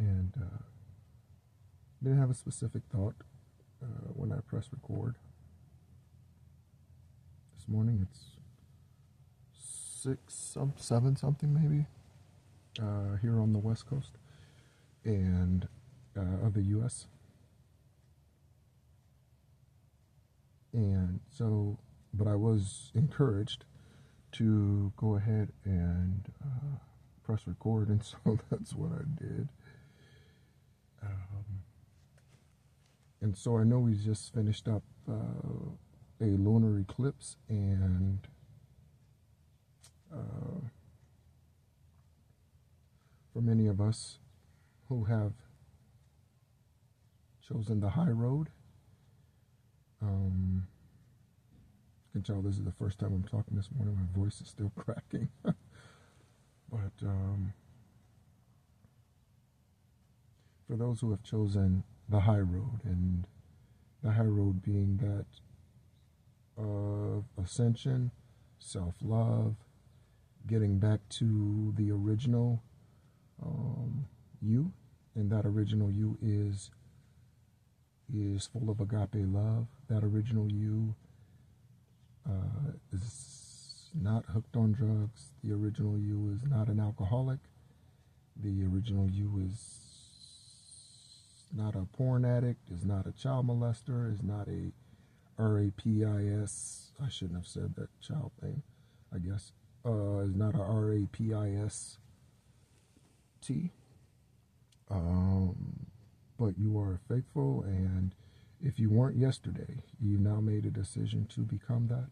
and uh, didn't have a specific thought uh, when I pressed record. This morning it's six, some seven something maybe uh, here on the west coast and uh, of the U.S. And so, but I was encouraged to go ahead and uh, press record, and so that's what I did. And so I know we just finished up uh, a lunar eclipse, and uh, for many of us who have chosen the high road, um, you can tell this is the first time I'm talking this morning. My voice is still cracking. but um, for those who have chosen the high road, and the high road being that of ascension, self love, getting back to the original um, you, and that original you is is full of agape love. That original you uh, is not hooked on drugs. The original you is not an alcoholic. The original you is not a porn addict, is not a child molester, is not a R-A-P-I-S. I shouldn't have said that child thing, I guess. Uh, is not a. Um, but you are faithful, and if you weren't yesterday, you now made a decision to become that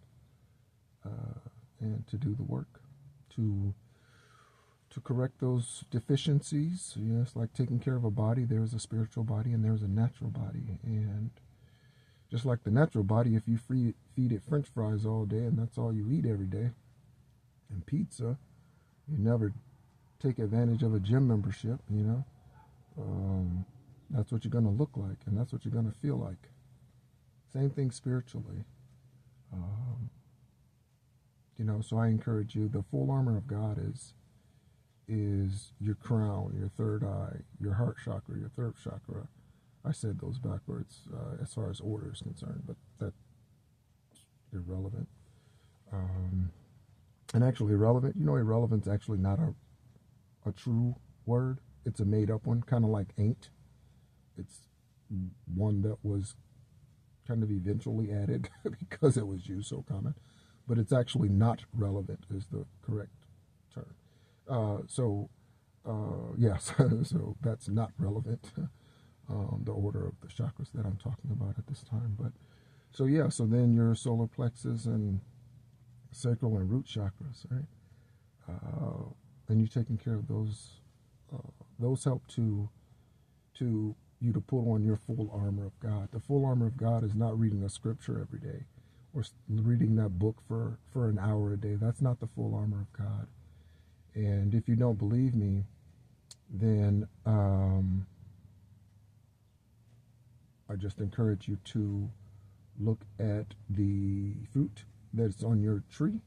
uh, and to do the work, to to correct those deficiencies. You know, it's like taking care of a body. There's a spiritual body and there's a natural body, and just like the natural body, if you free, feed it French fries all day and that's all you eat every day, and pizza, you never take advantage of a gym membership. You know. Um, that's what you're going to look like, and that's what you're going to feel like. Same thing spiritually. Um, you know, so I encourage you. The full armor of God is is your crown, your third eye, your heart chakra, your third chakra. I said those backwards uh, as far as order is concerned, but that's irrelevant. Um, and actually, irrelevant. You know, irrelevant's actually not a a true word. It's a made up one, kind of like ain't it's one that was kind of eventually added because it was used so common, but it's actually not relevant is the correct. Uh, so uh, yes, so that's not relevant. Um, the order of the chakras that I'm talking about at this time, but so yeah, so then your solar plexus and sacral and root chakras, right? Uh, and you're taking care of those. Uh, those help to to you to put on your full armor of God. The full armor of God is not reading a scripture every day or reading that book for, for an hour a day. That's not the full armor of God. And if you don't believe me, then um, I just encourage you to look at the fruit that's on your tree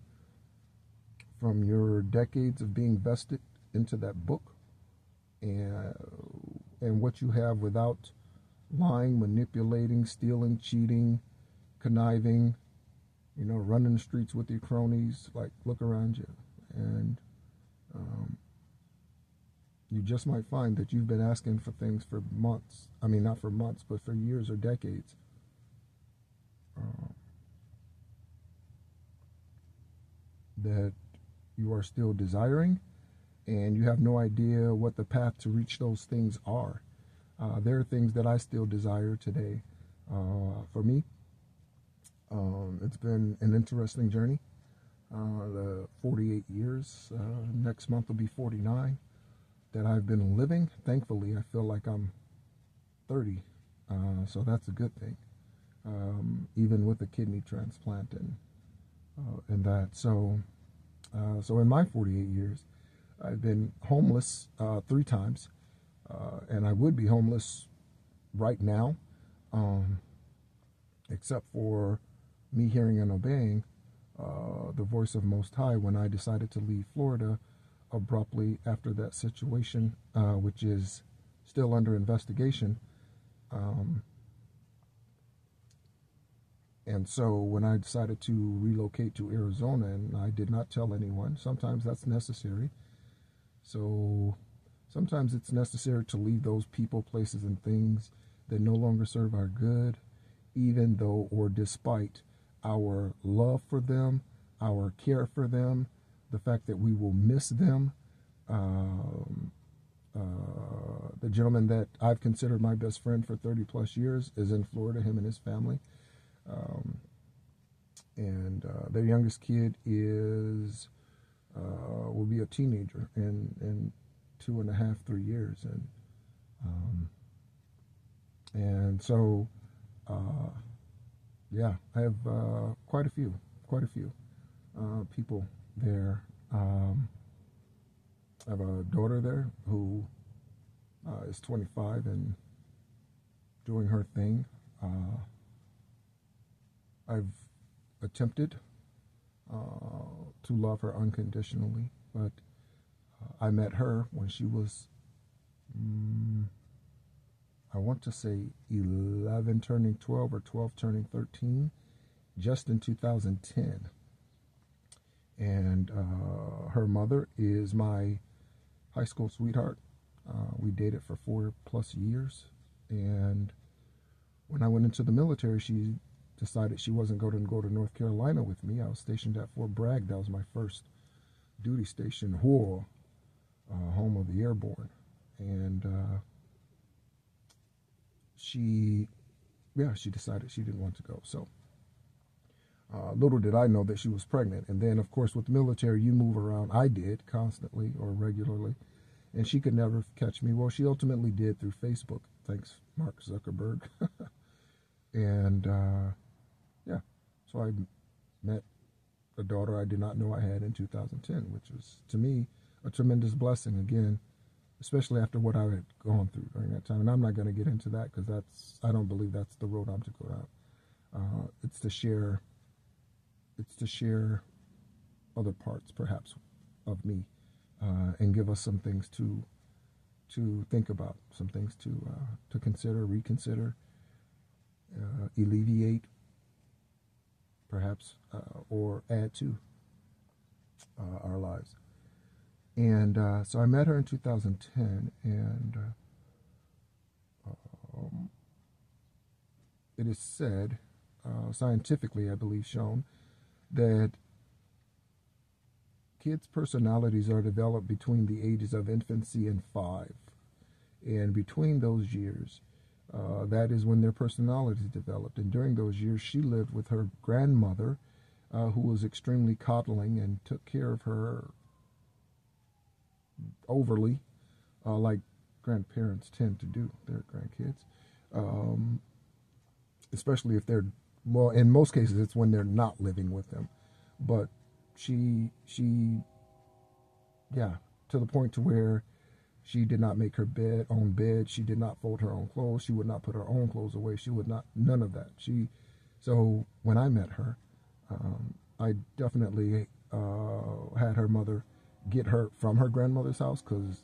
from your decades of being vested into that book and and what you have without lying, manipulating, stealing, cheating, conniving, you know, running the streets with your cronies. Like, look around you. And um, you just might find that you've been asking for things for months. I mean, not for months, but for years or decades. Um, that you are still desiring and you have no idea what the path to reach those things are. Uh, there are things that I still desire today. Uh, for me, um, it's been an interesting journey. Uh, the 48 years, uh, next month will be 49, that I've been living. Thankfully, I feel like I'm 30, uh, so that's a good thing. Um, even with a kidney transplant and and that. So, so in my 48 years, I've been homeless three times, and I would be homeless right now, um, except for me hearing and obeying uh, the voice of Most High when I decided to leave Florida abruptly after that situation, uh, which is still under investigation. Um, and so when I decided to relocate to Arizona, and I did not tell anyone, sometimes that's necessary. So sometimes it's necessary to leave those people, places, and things that no longer serve our good, even though or despite our love for them, our care for them, the fact that we will miss them. Um, uh, the gentleman that I've considered my best friend for 30 plus years is in Florida, him and his family. Um, and uh, their youngest kid is uh, will be a teenager in in two and a half three years and um, and so uh, yeah I have uh, quite a few quite a few uh, people there. Um, I have a daughter there who uh, is 25 and doing her thing. I've attempted uh, to love her unconditionally, but uh, I met her when she was, mm, I want to say 11 turning 12 or 12 turning 13, just in 2010. And uh, her mother is my high school sweetheart. Uh, we dated for four plus years. And when I went into the military, she decided she wasn't going to go to North Carolina with me. I was stationed at Fort Bragg. That was my first duty station, uh, home of the airborne. And uh, she, yeah, she decided she didn't want to go. So uh, little did I know that she was pregnant. And then, of course, with the military, you move around. I did constantly or regularly. And she could never catch me. Well, she ultimately did through Facebook. Thanks, Mark Zuckerberg. and uh, yeah, so I met a daughter I did not know I had in 2010, which was to me a tremendous blessing again, especially after what I had gone through during that time. And I'm not going to get into that because that's I don't believe that's the road I'm to go down. Uh, it's to share. It's to share other parts, perhaps, of me, uh, and give us some things to to think about, some things to uh, to consider, reconsider, uh, alleviate, perhaps, uh, or add to uh, our lives. And uh, so I met her in 2010, and uh, um, it is said, uh, scientifically, I believe, shown that kids' personalities are developed between the ages of infancy and five. And between those years, uh, that is when their personalities developed. And during those years, she lived with her grandmother, uh, who was extremely coddling and took care of her overly, uh, like grandparents tend to do their grandkids. Um, especially if they're, well, in most cases, it's when they're not living with them. But she, she, yeah, to the point to where she did not make her bed own bed. She did not fold her own clothes. She would not put her own clothes away. She would not none of that. She so when I met her, um, I definitely uh, had her mother get her from her grandmother's house because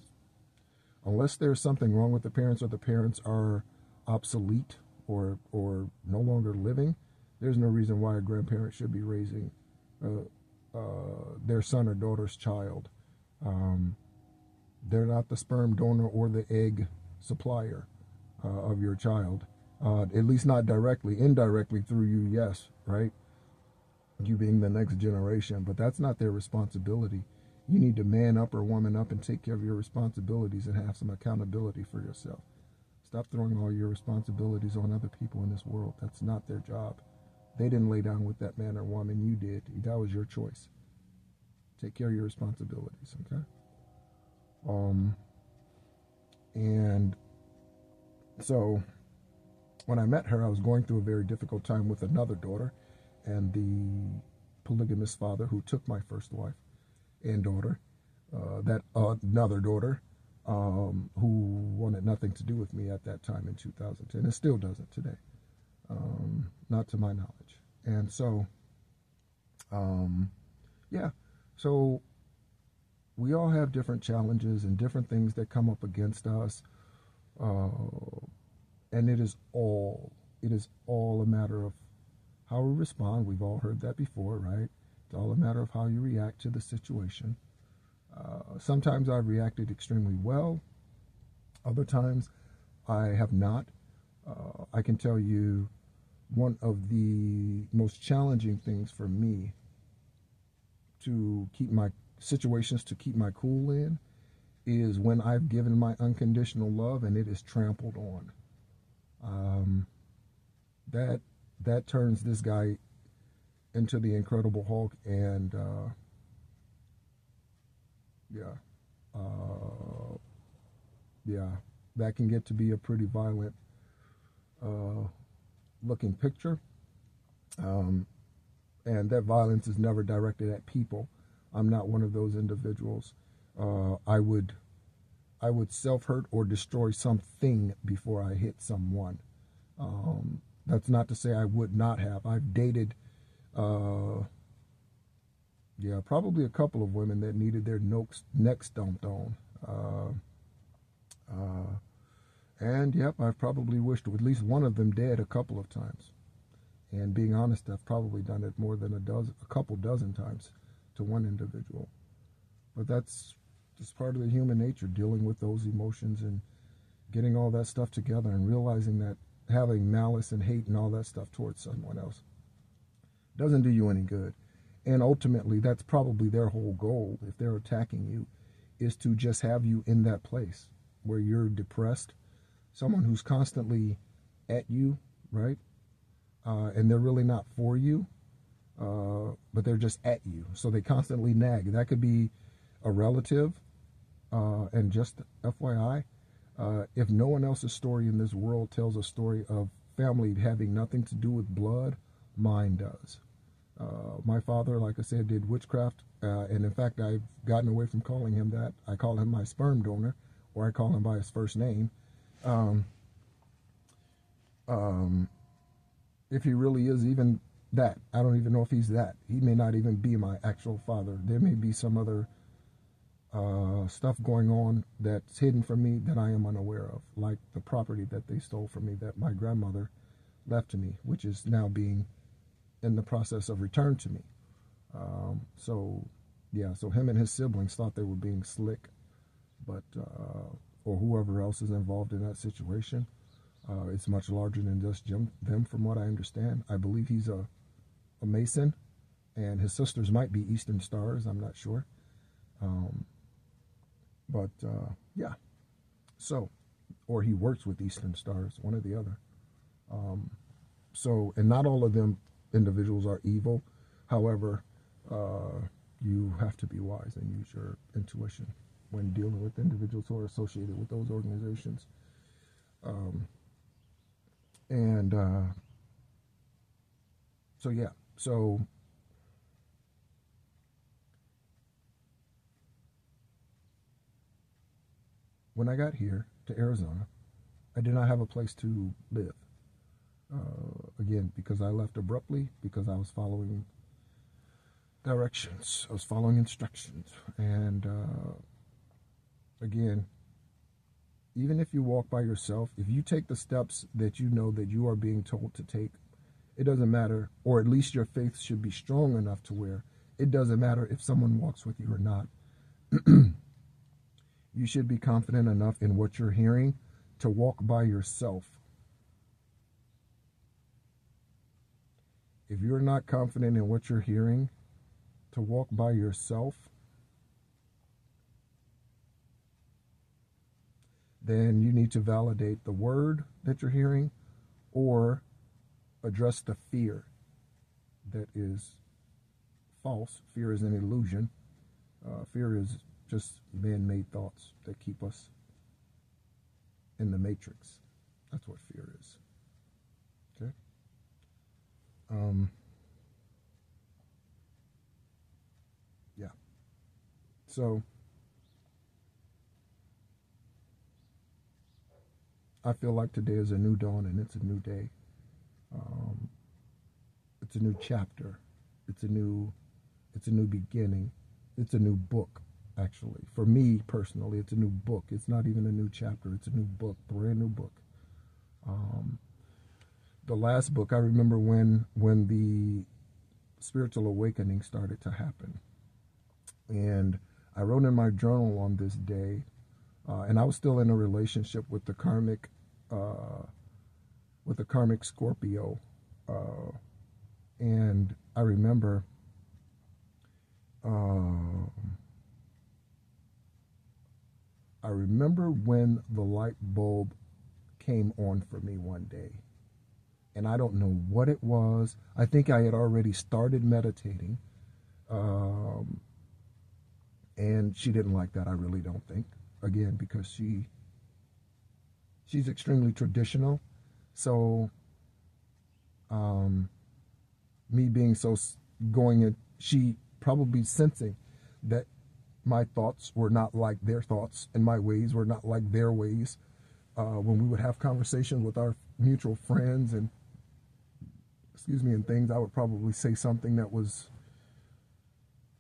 unless there's something wrong with the parents or the parents are obsolete or or no longer living, there's no reason why a grandparent should be raising uh, uh, their son or daughter's child. Um, they're not the sperm donor or the egg supplier uh, of your child. Uh, at least not directly, indirectly through you, yes, right? You being the next generation, but that's not their responsibility. You need to man up or woman up and take care of your responsibilities and have some accountability for yourself. Stop throwing all your responsibilities on other people in this world. That's not their job. They didn't lay down with that man or woman. You did. That was your choice. Take care of your responsibilities, okay? Um, and so when I met her, I was going through a very difficult time with another daughter and the polygamous father who took my first wife and daughter, uh, that uh, another daughter um, who wanted nothing to do with me at that time in 2010 and still doesn't today, um, not to my knowledge. And so, um, yeah, so we all have different challenges and different things that come up against us Uh, and it is all, it is all a matter of how we respond. We've all heard that before, right? It's all a matter of how you react to the situation. Uh, sometimes I've reacted extremely well. Other times I have not. Uh, I can tell you one of the most challenging things for me to keep my situations to keep my cool in is when I've given my unconditional love and it is trampled on. Um, that that turns this guy into the Incredible Hulk, and uh, yeah, uh, yeah, that can get to be a pretty violent uh, looking picture. Um, and that violence is never directed at people. I'm not one of those individuals. Uh, I would, I would self hurt or destroy something before I hit someone. Um, that's not to say I would not have. I've dated, uh, yeah, probably a couple of women that needed their necks, dumped on. Uh, uh, and yep, I've probably wished at least one of them dead a couple of times. And being honest, I've probably done it more than a dozen, a couple dozen times to one individual. But that's just part of the human nature, dealing with those emotions and getting all that stuff together and realizing that having malice and hate and all that stuff towards someone else doesn't do you any good. And ultimately, that's probably their whole goal if they're attacking you, is to just have you in that place where you're depressed, someone who's constantly at you, right? Uh, and they're really not for you, uh, but they're just at you. So they constantly nag. That could be a relative, uh, and just FYI, uh, if no one else's story in this world tells a story of family having nothing to do with blood, mine does. Uh, my father, like I said, did witchcraft, uh, and in fact, I've gotten away from calling him that. I call him my sperm donor, or I call him by his first name. Um, um, if he really is even that, I don't even know if he's that. He may not even be my actual father. There may be some other uh, stuff going on that's hidden from me that I am unaware of, like the property that they stole from me that my grandmother left to me, which is now being in the process of return to me. Um, so, yeah, so him and his siblings thought they were being slick, but uh, or whoever else is involved in that situation, uh, it's much larger than just Jim, them, from what I understand. I believe he's a a Mason, and his sisters might be Eastern Stars. I'm not sure, um, but uh, yeah. So, or he works with Eastern Stars, one or the other. Um, so, and not all of them individuals are evil. However, uh, you have to be wise and use your intuition when dealing with individuals who are associated with those organizations. Um, and uh, so, yeah, so when I got here to Arizona, I did not have a place to live. Uh, again, because I left abruptly, because I was following directions, I was following instructions. And uh, again, even if you walk by yourself, if you take the steps that you know that you are being told to take, it doesn't matter, or at least your faith should be strong enough to where it doesn't matter if someone walks with you or not. you should be confident enough in what you're hearing to walk by yourself if you're not confident in what you're hearing, to walk by yourself, then you need to validate the word that you're hearing or address the fear that is false. Fear is an illusion. Uh, fear is just man made thoughts that keep us in the matrix. That's what fear is. Um, yeah. So I feel like today is a new dawn and it's a new day. Um, it's a new chapter. It's a new it's a new beginning. It's a new book. actually. For me personally, it's a new book. It's not even a new chapter, it's a new book, brand new book. Um, the last book, I remember when when the spiritual awakening started to happen. And I wrote in my journal on this day, uh, and I was still in a relationship with the karmic, uh, with the karmic Scorpio, uh, and I remember. Um, I remember when the light bulb came on for me one day. And I don't know what it was. I think I had already started meditating. Um, and she didn't like that, I really don't think. Again, because she she's extremely traditional. So um, me being so going in, she probably sensing that my thoughts were not like their thoughts and my ways were not like their ways. Uh, when we would have conversations with our mutual friends and excuse me and things, I would probably say something that was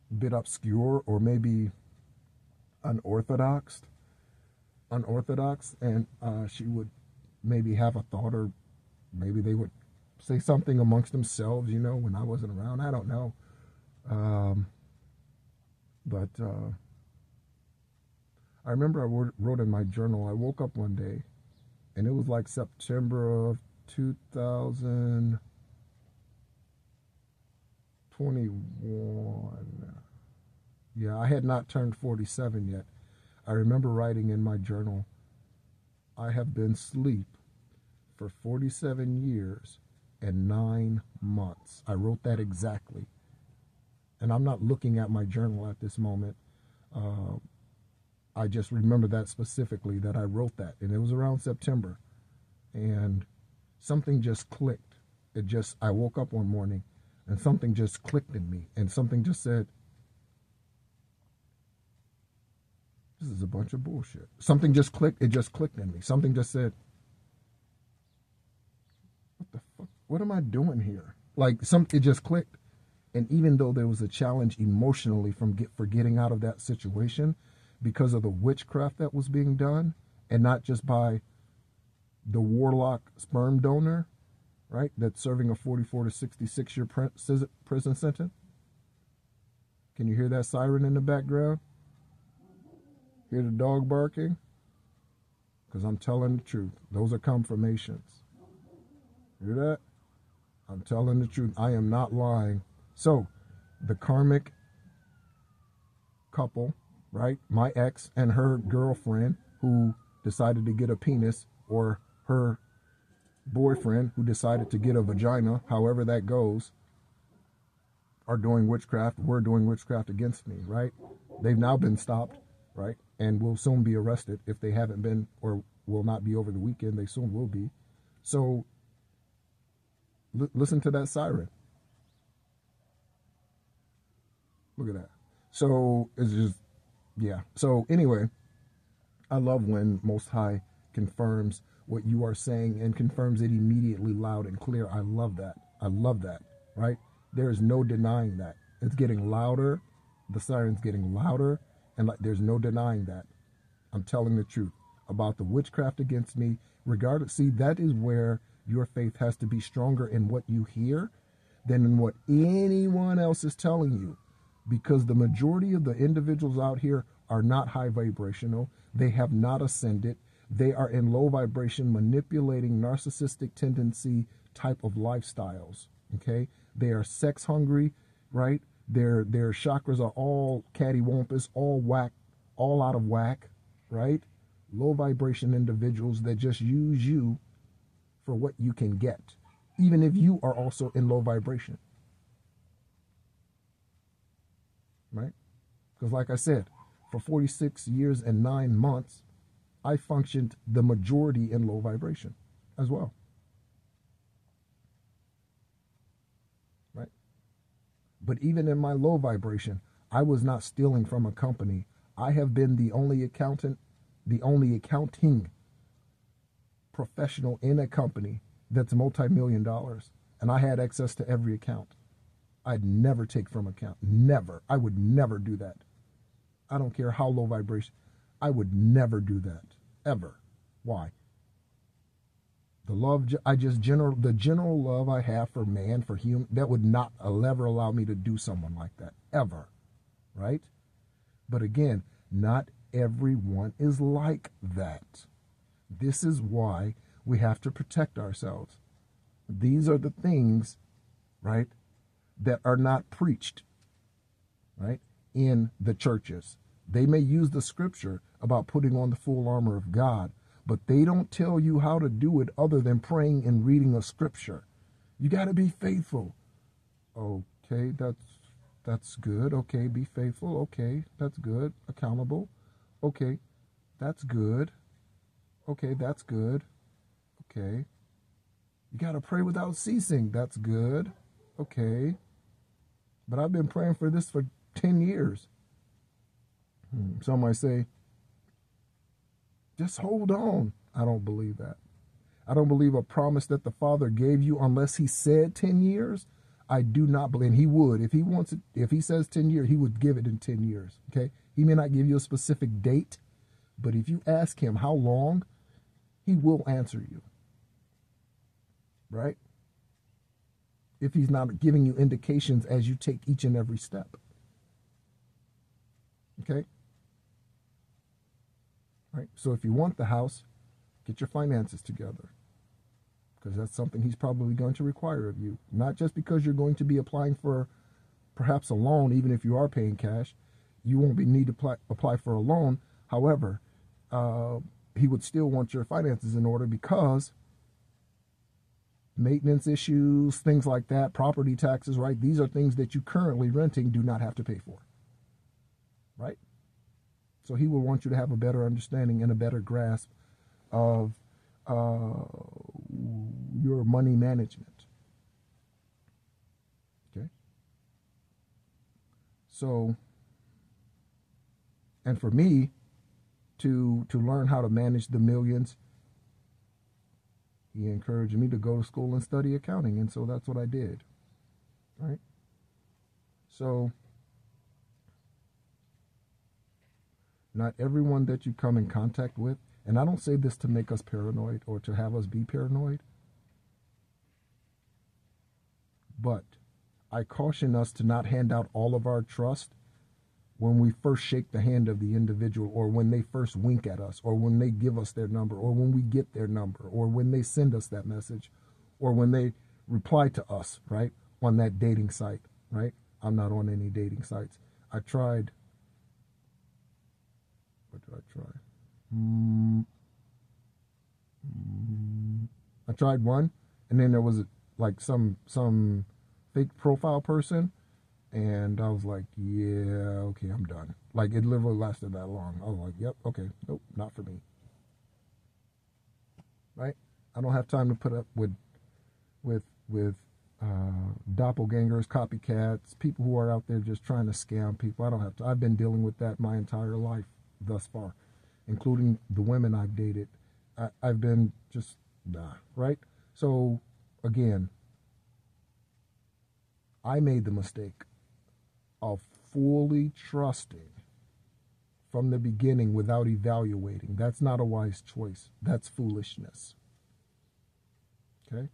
a bit obscure or maybe unorthodox, unorthodox, and uh, she would maybe have a thought or maybe they would say something amongst themselves, you know, when I wasn't around. I don't know. Um, but uh, I remember I wrote in my journal, I woke up one day and it was like September of 2021. Yeah, I had not turned 47 yet. I remember writing in my journal, I have been asleep for 47 years and nine months. I wrote that exactly. And I'm not looking at my journal at this moment. Uh, I just remember that specifically that I wrote that. And it was around September. And something just clicked. It just, I woke up one morning and something just clicked in me. And something just said, This is a bunch of bullshit. Something just clicked. It just clicked in me. Something just said, What the fuck? What am I doing here? Like some, it just clicked. And even though there was a challenge emotionally from get, for getting out of that situation because of the witchcraft that was being done, and not just by the warlock sperm donor, right, that's serving a 44 to 66 year prison sentence. Can you hear that siren in the background? Hear the dog barking? Because I'm telling the truth. Those are confirmations. Hear that? I'm telling the truth. I am not lying. So, the karmic couple, right? My ex and her girlfriend who decided to get a penis, or her boyfriend who decided to get a vagina, however that goes, are doing witchcraft. We're doing witchcraft against me, right? They've now been stopped, right? and will soon be arrested if they haven't been or will not be over the weekend. They soon will be. So l- listen to that siren. Look at that. So it's just, yeah. So anyway, I love when Most High confirms what you are saying and confirms it immediately loud and clear. I love that. I love that, right? There is no denying that. It's getting louder. The siren's getting louder and like, there's no denying that. I'm telling the truth about the witchcraft against me. Regardless, see, that is where your faith has to be stronger in what you hear than in what anyone else is telling you. Because the majority of the individuals out here are not high vibrational, they have not ascended, they are in low vibration, manipulating narcissistic tendency type of lifestyles. Okay, they are sex hungry, right? Their their chakras are all cattywampus, all whack, all out of whack, right? Low vibration individuals that just use you for what you can get, even if you are also in low vibration. Right? Because like I said, for 46 years and nine months, I functioned the majority in low vibration as well. Right? But even in my low vibration, I was not stealing from a company. I have been the only accountant, the only accounting professional in a company that's multi-million dollars. And I had access to every account. I'd never take from account. Never. I would never do that. I don't care how low vibration. I would never do that ever. Why? The love I just general the general love I have for man for human that would not ever allow me to do someone like that ever, right? But again, not everyone is like that. This is why we have to protect ourselves. These are the things, right, that are not preached, right, in the churches. They may use the scripture about putting on the full armor of God, but they don't tell you how to do it other than praying and reading a scripture. You got to be faithful. Okay, that's that's good. Okay, be faithful. Okay, that's good. Accountable. Okay, that's good. Okay, that's good. Okay. You got to pray without ceasing. That's good. Okay. But I've been praying for this for 10 years. Hmm. Some might say, just hold on. I don't believe that. I don't believe a promise that the Father gave you unless He said 10 years. I do not believe He would. If He wants it, if He says 10 years, He would give it in 10 years. Okay. He may not give you a specific date, but if you ask Him how long, He will answer you. Right? If He's not giving you indications as you take each and every step. Okay? Right? So if you want the house, get your finances together. Because that's something he's probably going to require of you. Not just because you're going to be applying for perhaps a loan, even if you are paying cash, you won't be need to apply, apply for a loan. However, uh, he would still want your finances in order because maintenance issues, things like that, property taxes, right? These are things that you currently renting do not have to pay for right? So he will want you to have a better understanding and a better grasp of uh, your money management. Okay. So, and for me to to learn how to manage the millions, he encouraged me to go to school and study accounting, and so that's what I did. Right. So Not everyone that you come in contact with, and I don't say this to make us paranoid or to have us be paranoid, but I caution us to not hand out all of our trust when we first shake the hand of the individual or when they first wink at us or when they give us their number or when we get their number or when they send us that message or when they reply to us, right, on that dating site, right? I'm not on any dating sites. I tried what did I try? Mm, mm, I tried one, and then there was like some some fake profile person, and I was like, yeah, okay, I'm done. Like it literally lasted that long. I was like, yep, okay, nope, not for me. Right? I don't have time to put up with with with uh, doppelgangers, copycats, people who are out there just trying to scam people. I don't have to. I've been dealing with that my entire life thus far, including the women I've dated. I, I've been just nah, right? So again, I made the mistake of fully trusting from the beginning without evaluating. That's not a wise choice. That's foolishness. Okay?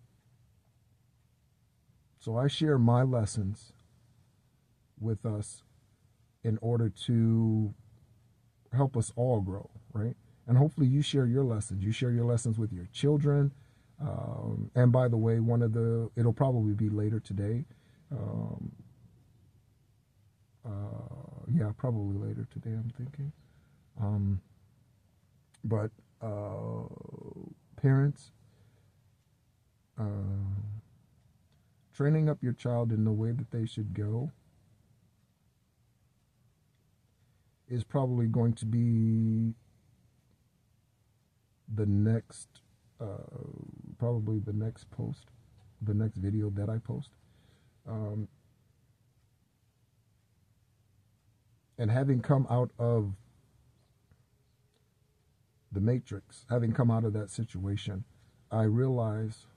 So I share my lessons with us in order to help us all grow, right? And hopefully you share your lessons. You share your lessons with your children. Um, and by the way, one of the, it'll probably be later today. Um, uh, yeah, probably later today, I'm thinking. Um, but uh, parents, uh, training up your child in the way that they should go is probably going to be the next, uh, probably the next post, the next video that I post. Um, and having come out of the matrix, having come out of that situation, I realize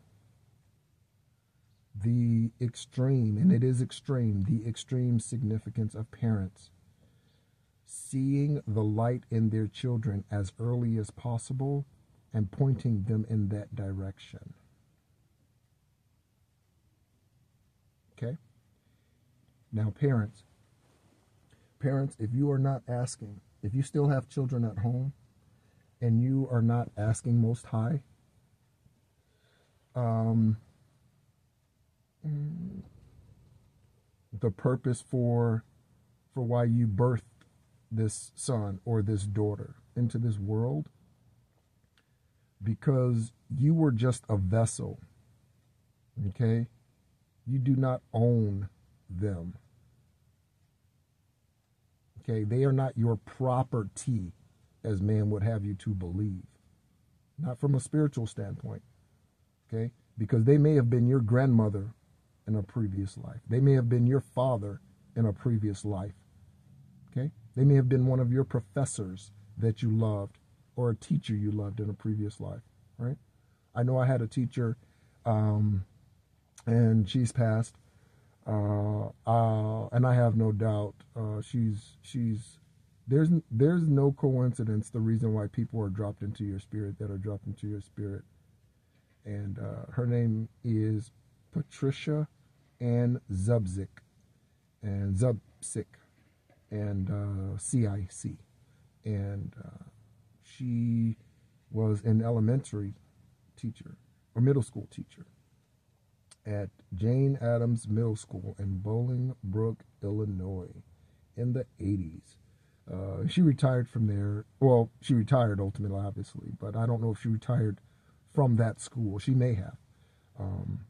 the extreme, and it is extreme, the extreme significance of parents seeing the light in their children as early as possible and pointing them in that direction. Okay? Now, parents, parents, if you are not asking, if you still have children at home and you are not asking Most High, um, the purpose for for why you birthed this son or this daughter into this world because you were just a vessel okay you do not own them okay they are not your property as man would have you to believe not from a spiritual standpoint okay because they may have been your grandmother in a previous life. They may have been your father in a previous life. Okay? They may have been one of your professors that you loved or a teacher you loved in a previous life, right? I know I had a teacher um, and she's passed. Uh, uh, and I have no doubt uh, she's she's there's there's no coincidence the reason why people are dropped into your spirit that are dropped into your spirit and uh, her name is Patricia Ann Zubzik, and Zubzik, and uh, CIC, and uh, she was an elementary teacher or middle school teacher at Jane Addams Middle School in Bolingbrook, Illinois, in the 80s. Uh, she retired from there. Well, she retired ultimately, obviously, but I don't know if she retired from that school. She may have. Um,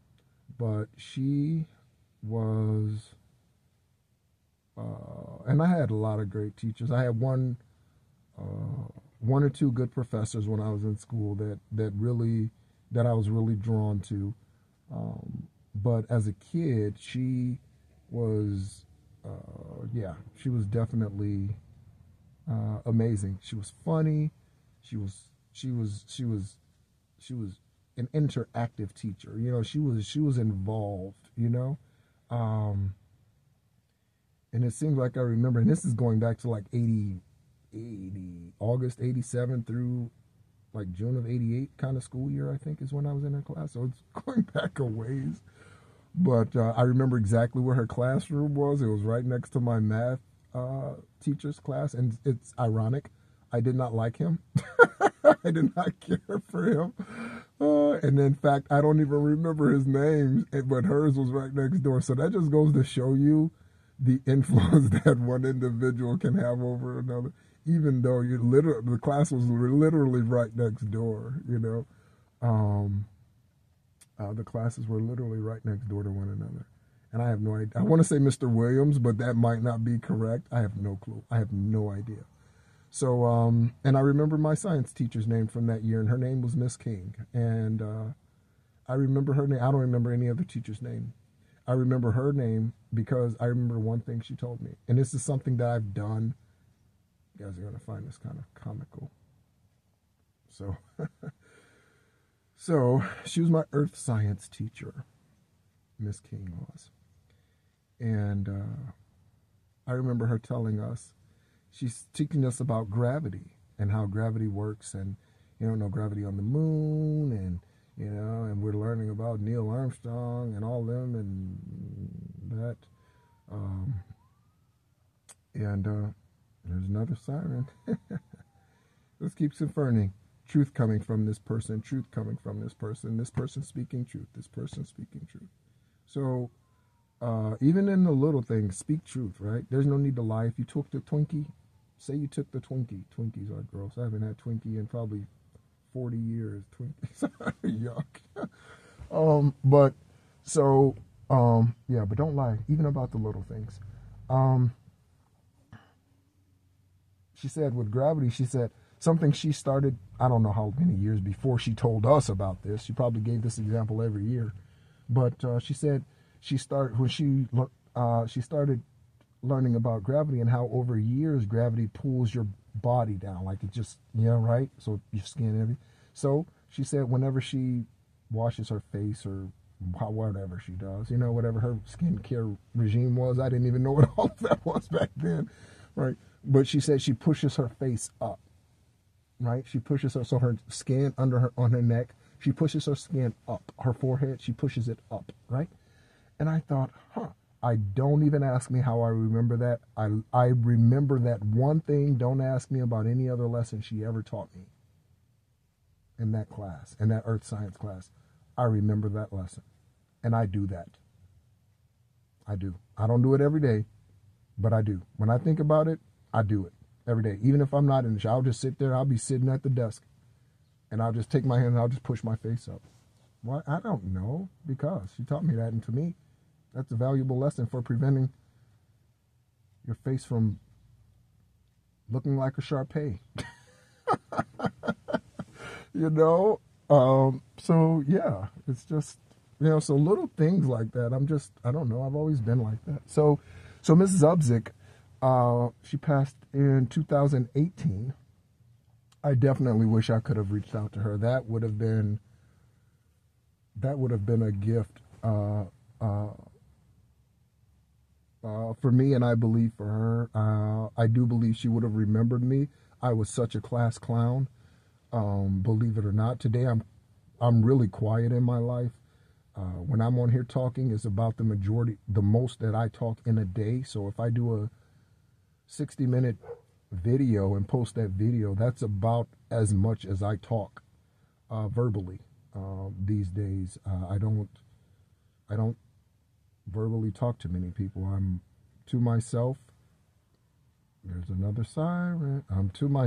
but she was, uh, and I had a lot of great teachers. I had one, uh, one or two good professors when I was in school that that really, that I was really drawn to. Um, but as a kid, she was, uh, yeah, she was definitely uh, amazing. She was funny. She was, she was, she was, she was an interactive teacher. You know, she was she was involved. You know, um, and it seems like I remember, and this is going back to like 80, 80 August 87 through like June of 88 kind of school year, I think is when I was in her class. So it's going back a ways. But uh, I remember exactly where her classroom was. It was right next to my math uh, teacher's class. And it's ironic. I did not like him. I did not care for him. Uh, and in fact, I don't even remember his name, but hers was right next door. So that just goes to show you the influence that one individual can have over another, even though you literally the class was literally right next door. You know, um, uh, the classes were literally right next door to one another. And I have no idea. I want to say Mr. Williams, but that might not be correct. I have no clue. I have no idea. So, um, and I remember my science teacher's name from that year, and her name was Miss King. And uh, I remember her name. I don't remember any other teacher's name. I remember her name because I remember one thing she told me. And this is something that I've done. You guys are going to find this kind of comical. So, so she was my earth science teacher, Miss King was. And uh, I remember her telling us she's teaching us about gravity and how gravity works and you know gravity on the moon and you know and we're learning about neil armstrong and all them and that um, and uh, there's another siren let's keep confirming truth coming from this person truth coming from this person this person speaking truth this person speaking truth so uh, even in the little things speak truth right there's no need to lie if you took the twinkie say you took the Twinkie. Twinkies are gross. I haven't had Twinkie in probably 40 years. Twinkies are yuck. um, but so um, yeah, but don't lie, even about the little things. Um, she said with gravity, she said something she started. I don't know how many years before she told us about this. She probably gave this example every year, but uh, she said she started when she uh, she started learning about gravity and how over years gravity pulls your body down, like it just yeah right. So your skin and everything. So she said whenever she washes her face or whatever she does, you know, whatever her skincare regime was, I didn't even know what all of that was back then, right? but she said she pushes her face up. Right? She pushes her so her skin under her on her neck, she pushes her skin up. Her forehead, she pushes it up, right? And I thought, huh, I don't even ask me how I remember that. I I remember that one thing. Don't ask me about any other lesson she ever taught me. In that class, in that earth science class, I remember that lesson. And I do that. I do. I don't do it every day, but I do. When I think about it, I do it every day. Even if I'm not in the shower, I'll just sit there. I'll be sitting at the desk and I'll just take my hand and I'll just push my face up. Why? I don't know because she taught me that. And to me, that's a valuable lesson for preventing your face from looking like a Shar-Pei. you know? Um, so, yeah, it's just, you know, so little things like that. I'm just, I don't know. I've always been like that. So, so Mrs. Ubzik, uh, she passed in 2018. I definitely wish I could have reached out to her. That would have been, that would have been a gift, uh, uh, uh, for me, and I believe for her. Uh, I do believe she would have remembered me. I was such a class clown. Um, believe it or not, today I'm I'm really quiet in my life. Uh, when I'm on here talking, it's about the majority, the most that I talk in a day. So if I do a 60 minute video and post that video, that's about as much as I talk uh, verbally uh, these days. Uh, I don't, I don't verbally talk to many people. I'm to myself. There's another siren. I'm to myself.